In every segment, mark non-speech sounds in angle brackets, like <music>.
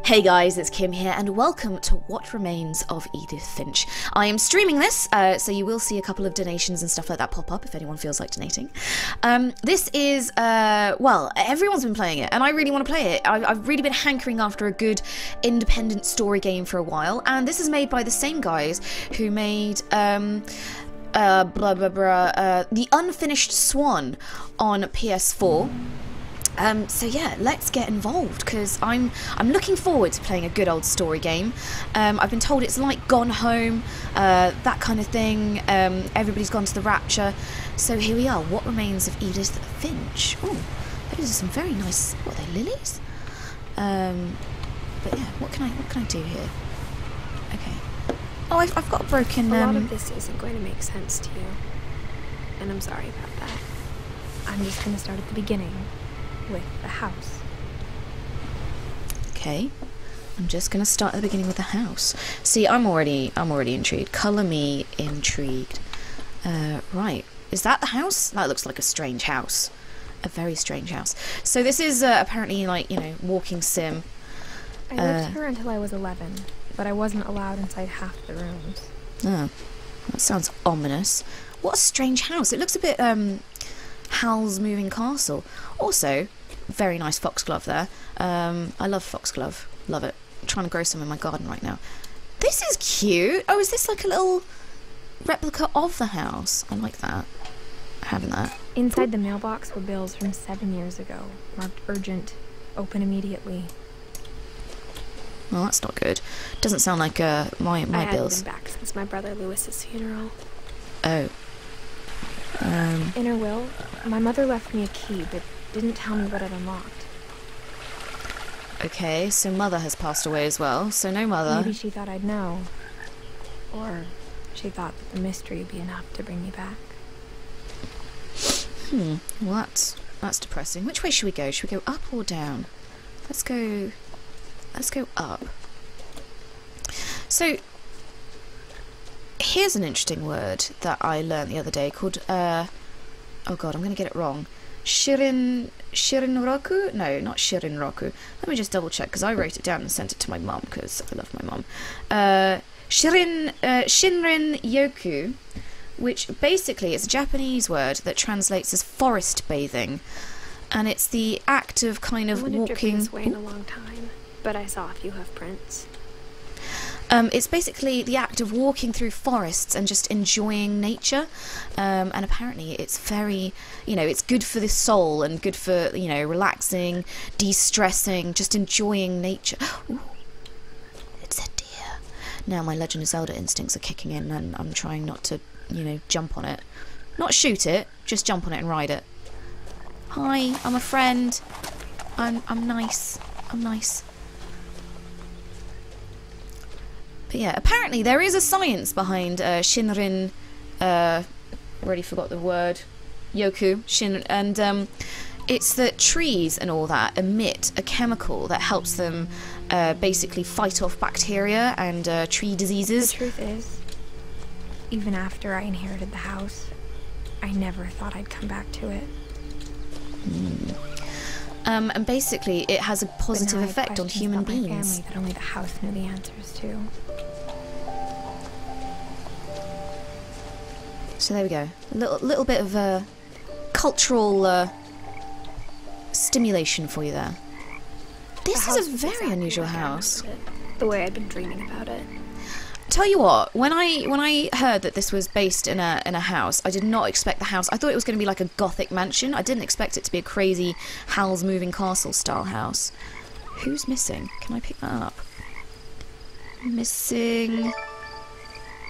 Hey guys, it's Kim here, and welcome to What Remains of Edith Finch. I am streaming this, uh, so you will see a couple of donations and stuff like that pop up if anyone feels like donating. Um, this is, uh, well, everyone's been playing it, and I really want to play it. I- I've really been hankering after a good independent story game for a while, and this is made by the same guys who made. Um, uh, blah blah blah. Uh, the Unfinished Swan on PS4. Um, so yeah, let's get involved because I'm I'm looking forward to playing a good old story game. Um, I've been told it's like Gone Home, uh, that kind of thing. Um, everybody's gone to the Rapture, so here we are. What remains of Edith Finch? Oh, those are some very nice. What are they lilies? Um, but yeah, what can I what can I do here? Okay. Oh, I've, I've got a broken. A lot Um, of this isn't going to make sense to you. And I'm sorry about that. I'm just going to start at the beginning with the house. Okay. I'm just gonna start at the beginning with the house. See, I'm already I'm already intrigued. Color me intrigued. Uh, right. Is that the house? That looks like a strange house. A very strange house. So this is uh, apparently like, you know, walking sim. I Uh. lived here until I was 11, but I wasn't allowed inside half the rooms. Oh. That sounds ominous. What a strange house. It looks a bit um Howl's Moving Castle. Also, very nice foxglove there. Um, I love foxglove. Love it. I'm trying to grow some in my garden right now. This is cute. Oh, is this like a little replica of the house? I like that. Having that. Inside the mailbox were bills from seven years ago, marked urgent, open immediately. Well, that's not good. Doesn't sound like uh, my my I my hadn't been back since my brother Lewis's funeral. Oh. Um, In her will, my mother left me a key, but didn't tell me what it unlocked. okay, so mother has passed away as well. So no mother. Maybe she thought I'd know. Or she thought that the mystery would be enough to bring me back. Hmm. Well, that's that's depressing. Which way should we go? Should we go up or down? Let's go. Let's go up. So here's an interesting word that I learned the other day called. Uh, oh God, I'm going to get it wrong. Shirin Shirin Shirinroku? No, not Shirin Shirinroku. Let me just double check because I wrote it down and sent it to my mum because I love my mum. Uh, Shirin uh, Shinrin Yoku which basically is a Japanese word that translates as forest bathing, and it's the act of kind I of to walking. this way in a long time, but I saw a few hoof prints. Um, it's basically the act of walking through forests and just enjoying nature, um, and apparently it's very, you know, it's good for the soul and good for you know relaxing, de-stressing, just enjoying nature. Ooh, it's a deer. Now my Legend of Zelda instincts are kicking in, and I'm trying not to, you know, jump on it, not shoot it, just jump on it and ride it. Hi, I'm a friend. I'm I'm nice. I'm nice. But yeah, apparently there is a science behind uh, Shinrin. Uh, already forgot the word. Yoku Shin, and um, it's that trees and all that emit a chemical that helps them uh, basically fight off bacteria and uh, tree The diseases. truth is, even after I inherited the house, I never thought I'd come back to it. Um, and basically, it has a positive now I have effect on human beings. that only the house knew the answers to. So there we go. A little, little bit of uh, cultural uh, stimulation for you there. This house is a very exactly unusual house. the way I'd been dreaming about it. Tell you what, when I when I heard that this was based in a in a house, I did not expect the house. I thought it was going to be like a gothic mansion. I didn't expect it to be a crazy Howl's Moving Castle style house. Who's missing? Can I pick that up? Missing.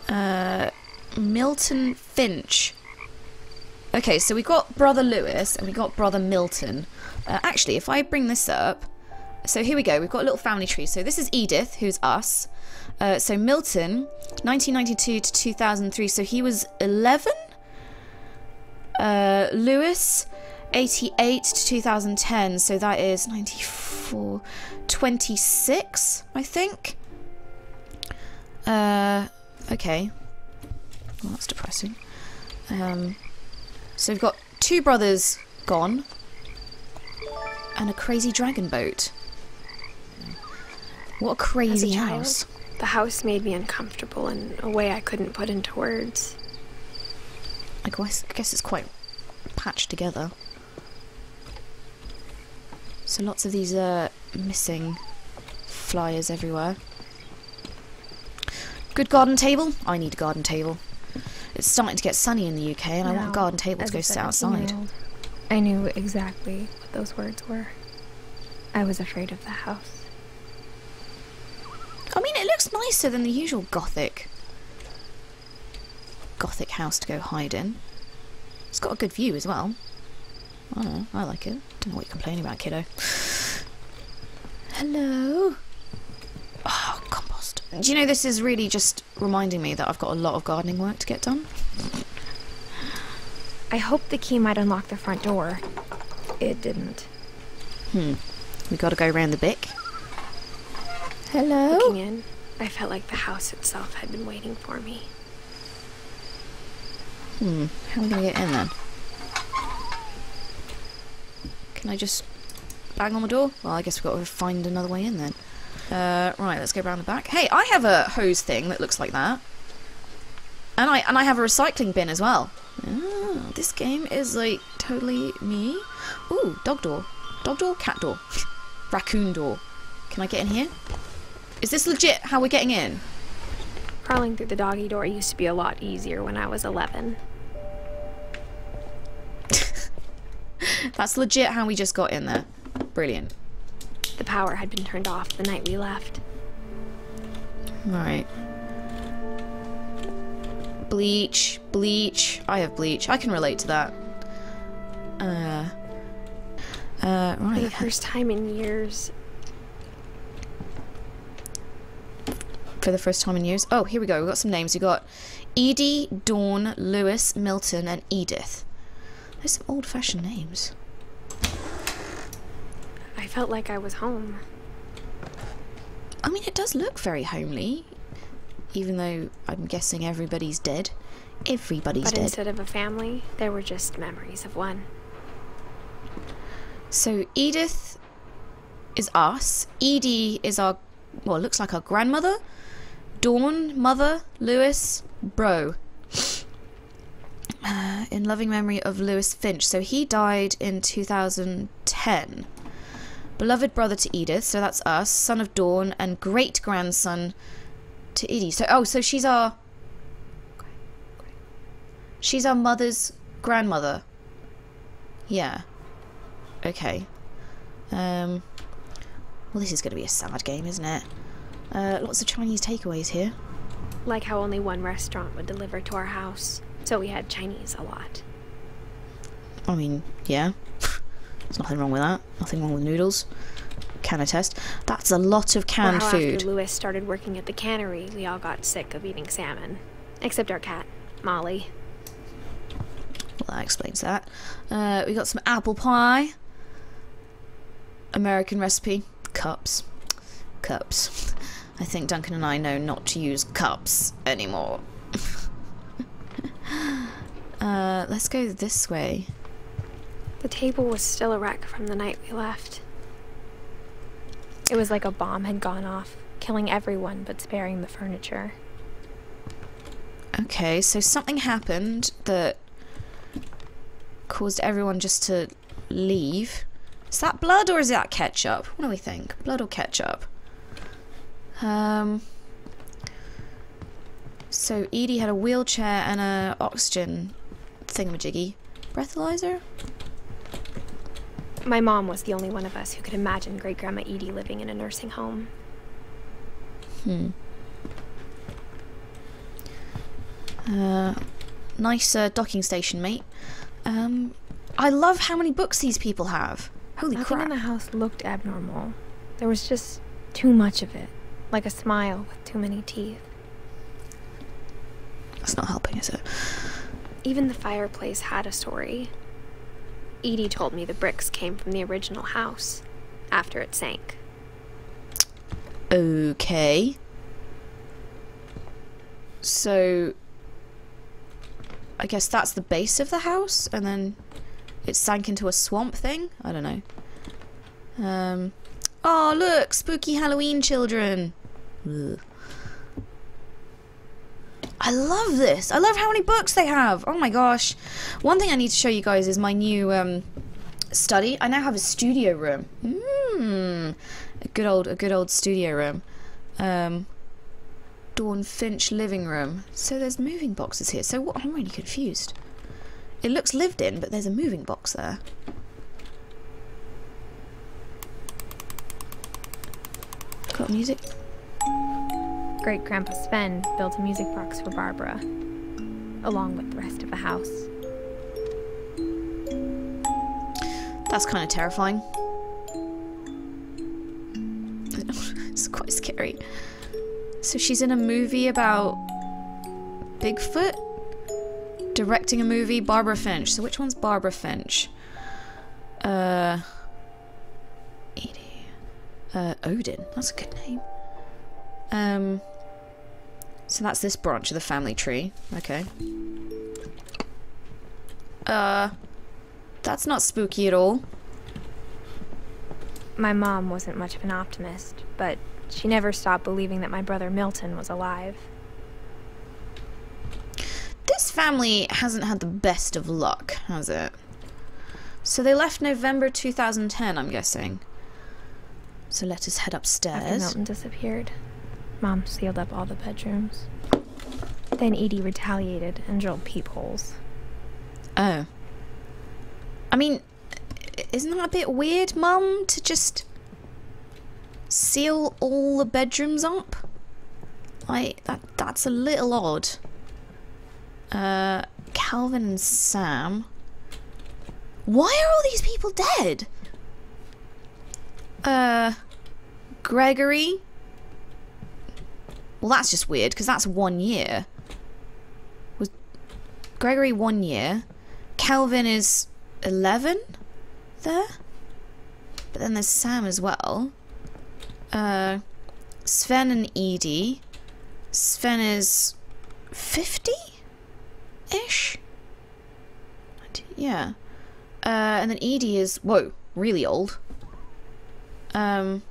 Uh, Milton Finch. Okay, so we've got Brother Lewis and we got Brother Milton. Uh, actually, if I bring this up, so here we go. We've got a little family tree. So this is Edith, who's us. Uh, so Milton, 1992 to 2003. So he was 11. Uh, Lewis, 88 to 2010. So that is 94, 26, I think. Uh, okay. Well, that's depressing. Um, so we've got two brothers gone, and a crazy dragon boat. What a crazy a house. child, the house made me uncomfortable in a way I couldn't put into words. I guess, I guess it's quite patched together. So lots of these uh, missing flyers everywhere. Good garden table? I need a garden table. It's starting to get sunny in the UK and I want a garden table to go sit outside. I knew exactly what those words were. I was afraid of the house. I mean, it looks nicer than the usual gothic gothic house to go hide in. It's got a good view as well. I don't know, I like it. Don't know what you're complaining about, kiddo. <sighs> Hello. Do you know this is really just reminding me that I've got a lot of gardening work to get done? I hoped the key might unlock the front door. It didn't. Hmm. We gotta go round the bick. Hello. Looking in, I felt like the house itself had been waiting for me. Hmm. How are we gonna get in then? Can I just bang on the door? Well, I guess we've got to find another way in then. Uh, right, let's go around the back. Hey, I have a hose thing that looks like that. And I and I have a recycling bin as well. Oh, this game is like totally me. Ooh, dog door. Dog door, cat door. <laughs> Raccoon door. Can I get in here? Is this legit how we're getting in? Crawling through the doggy door used to be a lot easier when I was 11. <laughs> That's legit how we just got in there. Brilliant. The power had been turned off the night we left. Right. Bleach, bleach. I have bleach. I can relate to that. Uh. Uh, right. For the first time in years, For the first time in years. Oh, here we go. We've got some names. We've got Edie, Dawn, Lewis, Milton, and Edith. There's some old fashioned names. I felt like I was home. I mean, it does look very homely. Even though I'm guessing everybody's dead. Everybody's But dead. instead of a family, there were just memories of one. So Edith is us. Edie is our, well, looks like our grandmother. Dawn, mother. Lewis, bro. Uh, in loving memory of Lewis Finch. So he died in 2010. Beloved brother to Edith, so that's us. Son of Dawn and great grandson to Edie. So oh, so she's our. She's our mother's grandmother. Yeah. Okay. Um. Well, this is going to be a sad game, isn't it? Uh, lots of Chinese takeaways here. Like how only one restaurant would deliver to our house, so we had Chinese a lot. I mean, yeah. <laughs> There's nothing wrong with that. Nothing wrong with noodles. Can attest. That's a lot of canned how food. after Lewis started working at the cannery, we all got sick of eating salmon. Except our cat, Molly. Well, that explains that. Uh, we got some apple pie. American recipe. Cups. Cups. I think Duncan and I know not to use cups anymore. <laughs> uh, let's go this way. The table was still a wreck from the night we left. It was like a bomb had gone off, killing everyone but sparing the furniture. Okay, so something happened that caused everyone just to leave. Is that blood or is that ketchup? What do we think? Blood or ketchup? Um. So Edie had a wheelchair and a oxygen thingamajiggy. Breathalyzer? My mom was the only one of us who could imagine Great Grandma Edie living in a nursing home. Hmm. Uh, nice uh, docking station, mate. Um, I love how many books these people have. Holy Nothing crap! in the house looked abnormal. There was just too much of it, like a smile with too many teeth. That's not helping, is it? Even the fireplace had a story. Edie told me the bricks came from the original house after it sank. Okay. So, I guess that's the base of the house, and then it sank into a swamp thing. I don't know. Um, Oh, look, spooky Halloween children. Ugh. I love this. I love how many books they have. Oh my gosh. One thing I need to show you guys is my new um, study. I now have a studio room. Mmm. A good old, a good old studio room. Um, Dawn Finch living room. So there's moving boxes here. So what? I'm really confused. It looks lived in, but there's a moving box there. Got music. Great Grandpa Sven built a music box for Barbara, along with the rest of the house. That's kind of terrifying. <laughs> it's quite scary. So she's in a movie about Bigfoot? Directing a movie, Barbara Finch. So which one's Barbara Finch? Uh. Edie. Uh, Odin. That's a good name. Um. So that's this branch of the family tree. Okay. Uh. That's not spooky at all. My mom wasn't much of an optimist, but she never stopped believing that my brother Milton was alive. This family hasn't had the best of luck, has it? So they left November 2010, I'm guessing. So let us head upstairs. After. Milton disappeared, Mom sealed up all the bedrooms. Then Edie retaliated and drilled peepholes. Oh. I mean, isn't that a bit weird, Mum, to just seal all the bedrooms up? Like that that's a little odd. Uh Calvin and Sam. Why are all these people dead? Uh Gregory. Well, that's just weird because that's one year. Was Gregory one year? Calvin is 11 there. But then there's Sam as well. Uh, Sven and Edie. Sven is 50 ish? Yeah. Uh, and then Edie is, whoa, really old. Um,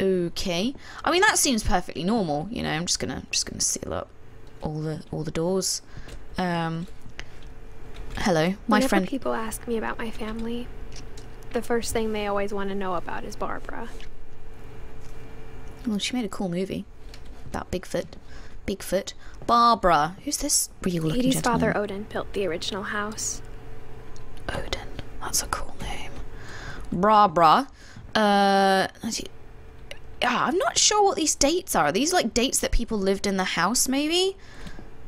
okay. I mean, that seems perfectly normal. You know, I'm just gonna, just gonna seal up all the, all the doors. Um, hello, my Whenever friend. people ask me about my family, the first thing they always want to know about is Barbara. Well, she made a cool movie about Bigfoot. Bigfoot. Barbara. Who's this real looking Edie's father? Odin built the original house. Odin. That's a cool name. Barbara. Uh, yeah, I'm not sure what these dates are. Are these like dates that people lived in the house, maybe?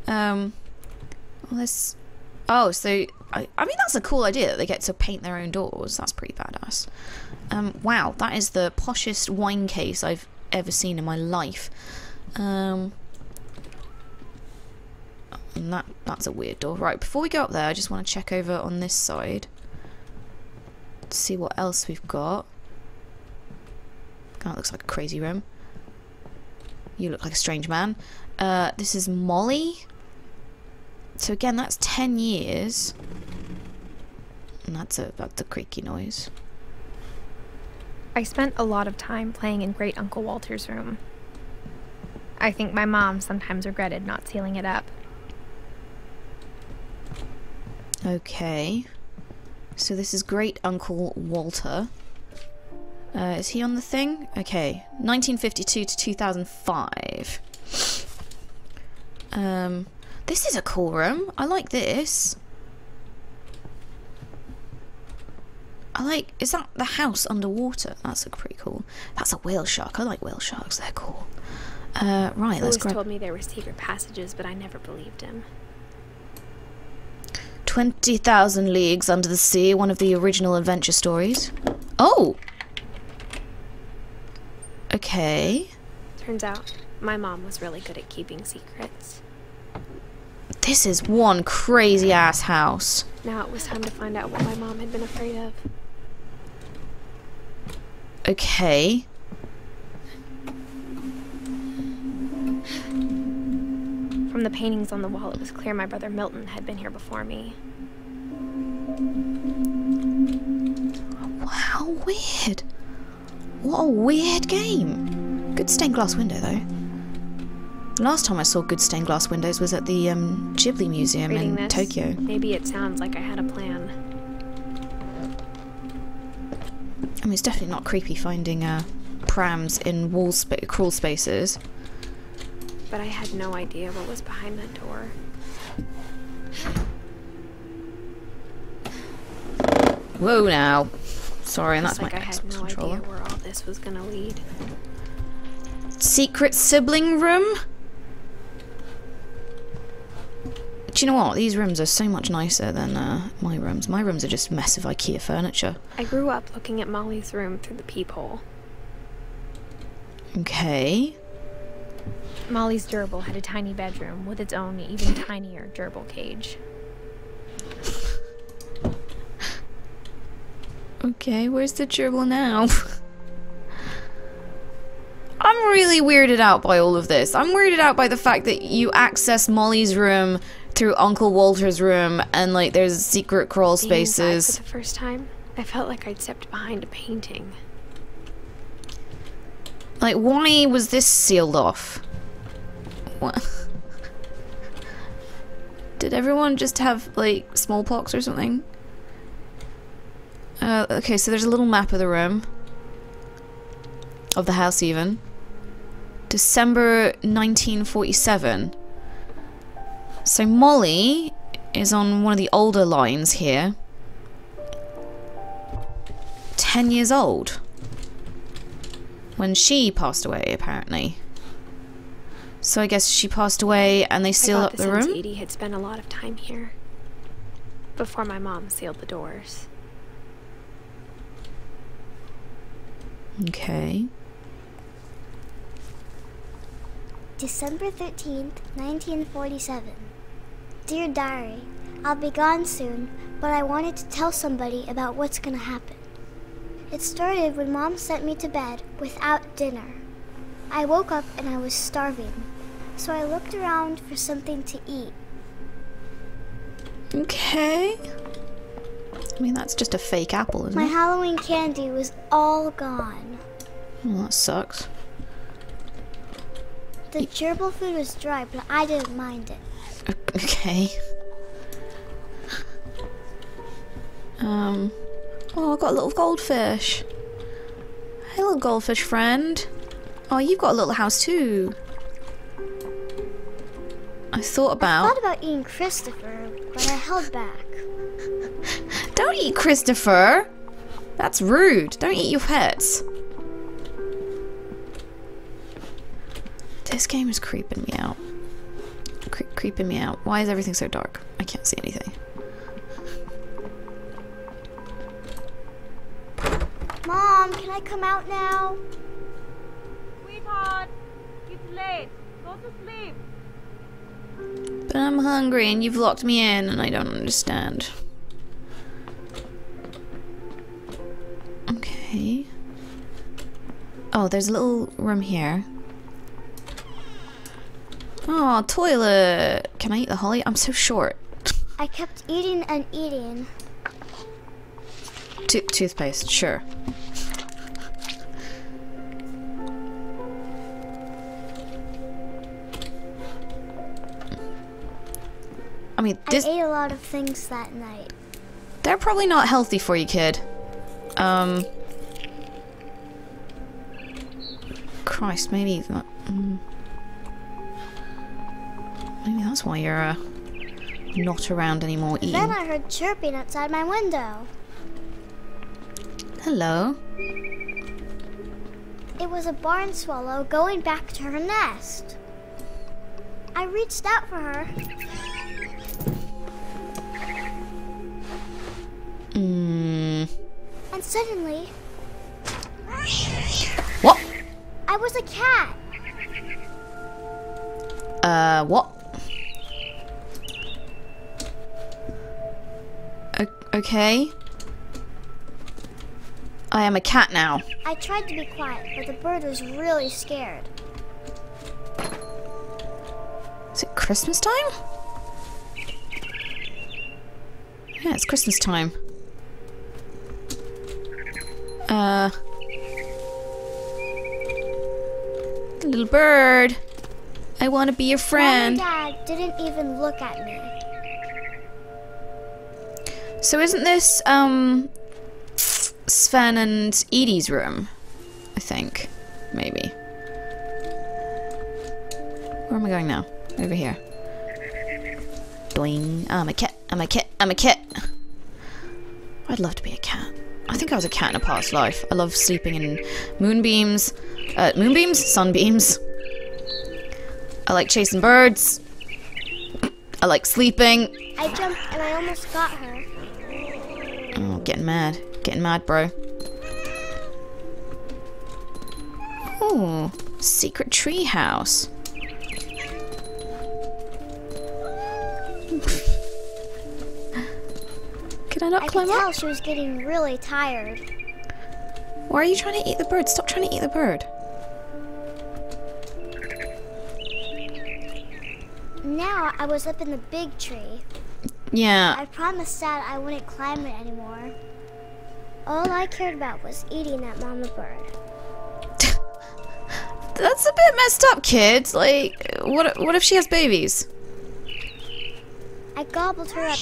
Um, well, this. Oh, so I, I mean that's a cool idea that they get to paint their own doors. That's pretty badass. Um, wow, that is the poshest wine case I've ever seen in my life. Um, and that that's a weird door. Right, before we go up there, I just want to check over on this side. See what else we've got. That looks like a crazy room. You look like a strange man. Uh, this is Molly. So again, that's ten years. And that's a that's a creaky noise. I spent a lot of time playing in Great Uncle Walter's room. I think my mom sometimes regretted not sealing it up. Okay. So this is Great Uncle Walter. Uh, is he on the thing? Okay. 1952 to 2005. Um, this is a cool room. I like this. I like. Is that the house underwater? That's pretty cool. That's a whale shark. I like whale sharks. They're cool. Uh, right. Let's Lewis grab. told me there were secret passages, but I never believed him. 20,000 Leagues Under the Sea, one of the original adventure stories. Oh! Okay. Turns out, my mom was really good at keeping secrets. This is one crazy ass house. Now it was time to find out what my mom had been afraid of. Okay. From the paintings on the wall, it was clear my brother Milton had been here before me. How weird. What a weird game. Good stained glass window, though. The last time I saw good stained glass windows was at the um, Ghibli Museum Reading in this, Tokyo. maybe it sounds like I had a plan. I mean, it's definitely not creepy finding uh, prams in wall spa- crawl spaces. But I had no idea what was behind that door. Whoa, now. Sorry, and that's like my I had Xbox no controller. idea where all this was gonna lead. Secret sibling room? Do you know what? These rooms are so much nicer than uh, my rooms. My rooms are just a mess of IKEA furniture. I grew up looking at Molly's room through the peephole. Okay. Molly's gerbil had a tiny bedroom with its own even tinier gerbil cage. Okay, where's the gerbil now? <laughs> I'm really weirded out by all of this. I'm weirded out by the fact that you access Molly's room through Uncle Walter's room and like there's secret crawl spaces. For the first time, I felt like I'd stepped behind a painting. Like, why was this sealed off? What? <laughs> Did everyone just have, like, smallpox or something? Uh, okay, so there's a little map of the room. Of the house, even. December 1947. So Molly is on one of the older lines here. 10 years old when she passed away, apparently. So I guess she passed away and they sealed up the room? Edie had spent a lot of time here. Before my mom sealed the doors. Okay. December 13th, 1947. Dear Diary, I'll be gone soon, but I wanted to tell somebody about what's gonna happen. It started when Mom sent me to bed without dinner. I woke up and I was starving, so I looked around for something to eat. Okay. I mean, that's just a fake apple, isn't My it? Halloween candy was all gone. Well, that sucks. The gerbil food was dry, but I didn't mind it. Okay. Um. Oh, I got a little goldfish. Hey, little goldfish friend. Oh, you've got a little house too. I thought about. I thought about eating Christopher, but I held back. <laughs> Don't eat Christopher! That's rude. Don't eat your pets. This game is creeping me out. Cre- creeping me out. Why is everything so dark? I can't see anything. Mom, can I come out now? Sweetheart, it's late. Go to sleep. But I'm hungry and you've locked me in and I don't understand. Okay. Oh, there's a little room here. Oh, toilet. Can I eat the holly? I'm so short. I kept eating and eating. To- toothpaste, sure. I mean, this I ate a lot of things that night. they're probably not healthy for you, kid. Um Christ, maybe that mm. That's why you're uh, not around anymore eating. Then I heard chirping outside my window. Hello. It was a barn swallow going back to her nest. I reached out for her. Mm. And suddenly, What? I was a cat. Uh, what? Okay. I am a cat now. I tried to be quiet, but the bird was really scared. Is it Christmas time? Yeah, it's Christmas time. Uh. Little bird. I want to be your Mom and friend. Dad didn't even look at me. So isn't this um Sven and Edie's room? I think. Maybe. Where am I going now? Over here. Doing. I'm a cat. I'm a cat. I'm a cat. I'd love to be a cat. I think I was a cat in a past life. I love sleeping in moonbeams. Uh, moonbeams? Sunbeams. I like chasing birds. I like sleeping. I jumped and I almost got her. Oh, getting mad. Getting mad, bro. Ooh, secret tree house. <laughs> Can I not I climb could tell she was getting really tired. Why are you trying to eat the bird? Stop trying to eat the bird. Now I was up in the big tree. Yeah. I promised Dad I wouldn't climb it anymore. All I cared about was eating that mama bird. <laughs> That's a bit messed up, kid. Like, what? What if she has babies? I gobbled her up.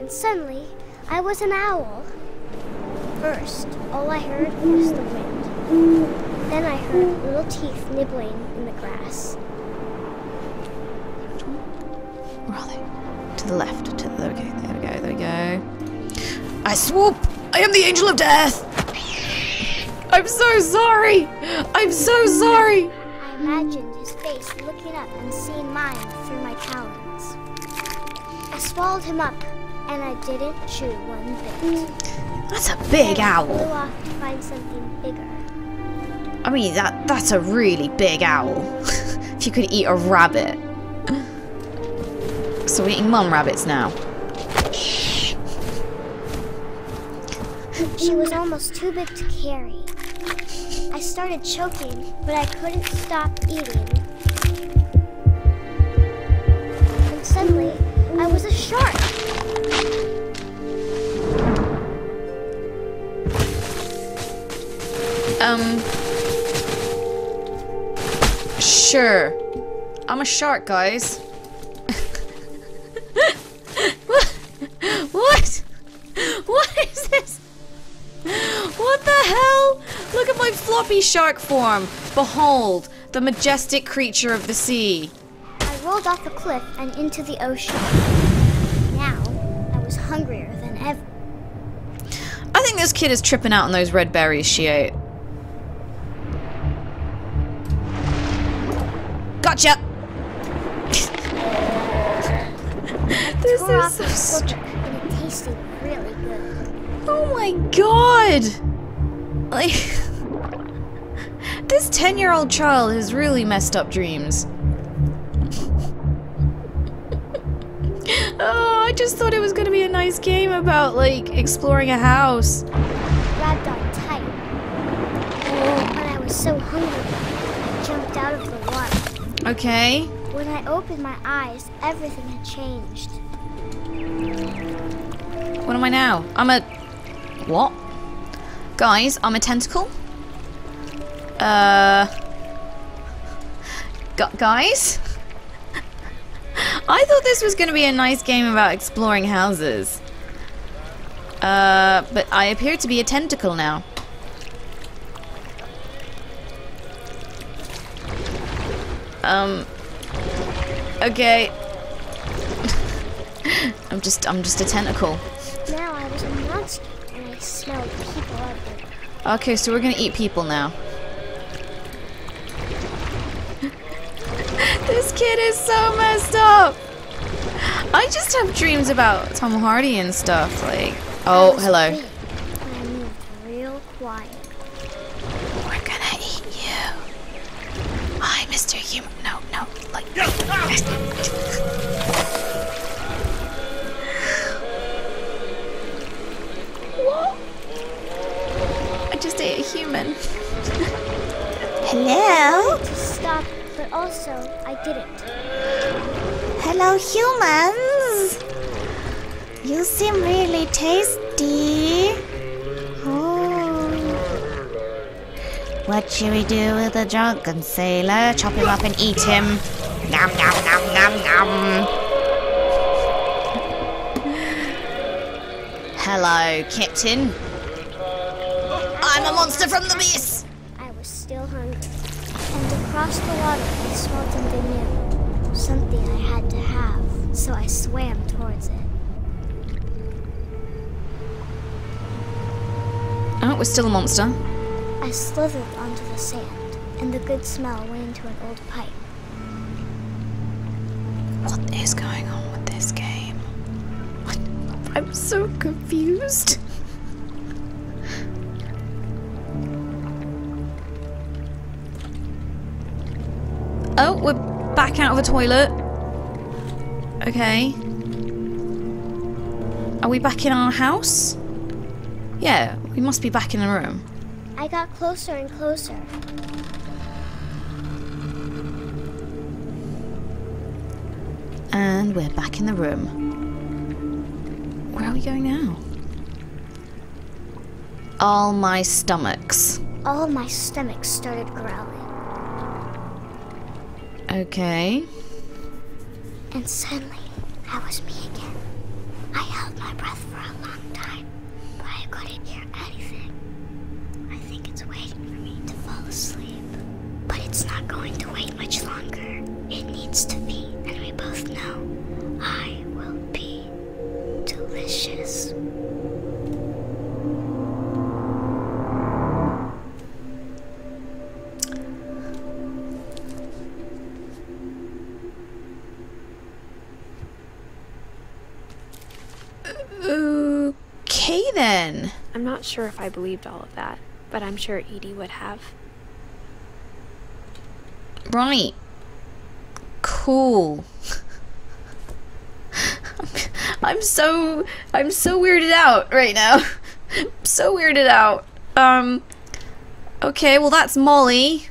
And suddenly, I was an owl. First, all I heard was the wind. Then I heard little teeth nibbling in the grass. To the left. To the, okay, there we go. There we go. I swoop. I am the angel of death. I'm so sorry. I'm so sorry. I imagined his face looking up and seeing mine through my talons. I swallowed him up, and I didn't chew one bit. That's a big Then I flew owl. off to find something bigger. I mean, that that's a really big owl. <laughs> if you could eat a rabbit. So we're eating mum rabbits now. She was almost too big to carry. I started choking, but I couldn't stop eating. And suddenly, I was a shark. Um. Sure. I'm a shark, guys. Shark form. Behold, the majestic creature of the sea. I rolled off the cliff and into the ocean. Now, I was hungrier than ever. I think this kid is tripping out on those red berries she ate. Gotcha! <laughs> this is so sliver, and it tasted really good. Oh my god! Like, <laughs> this 10 year old child has really messed up dreams. <laughs> oh, I just thought it was gonna be a nice game about, like, exploring a house. Grabbed on tight. But I was so hungry, I jumped out of the water. Okay. When I opened my eyes, everything had changed. What am I now? I'm a. What? Guys, I'm a tentacle? Uh. Guys? I thought this was going to be a nice game about exploring houses. Uh, but I appear to be a tentacle now. Um. Okay. <laughs> I'm just, I'm just a tentacle. Now I was a monster, and I smelled people everywhere. Okay, so we're gonna eat people now. This kid is so messed up. I just have dreams about Tom Hardy and stuff. Like, oh, hello. I moved real quiet. We're gonna eat you. Hi, Mr. Human. No, no, like. Ah! what? I just ate a human. Hello? <laughs> Stop, but also I didn't. Hello, humans. You seem really tasty. Oh. What should we do with the drunken sailor? Chop him up and eat him. Nom nom nom nom nom. Hello, Captain. I'm a monster from the abyss. Across the water, I smelled something new. Something I had to have. So I swam towards it. Oh, we're still a monster. I slithered onto the sand, and the good smell went into an old pipe. What is going on with this game? What? I'm so confused. Oh, we're back out of the toilet. Okay. Are we back in our house? Yeah, we must be back in the room. I got closer and closer. And we're back in the room. Where are we going now? All my stomachs. All my stomachs started growling. Okay. And suddenly, I was me not sure if I believed all of that, but I'm sure Edie would have. Right. Cool. I'm so I'm so weirded out right now. <laughs> so weirded out. Um okay, well that's Molly.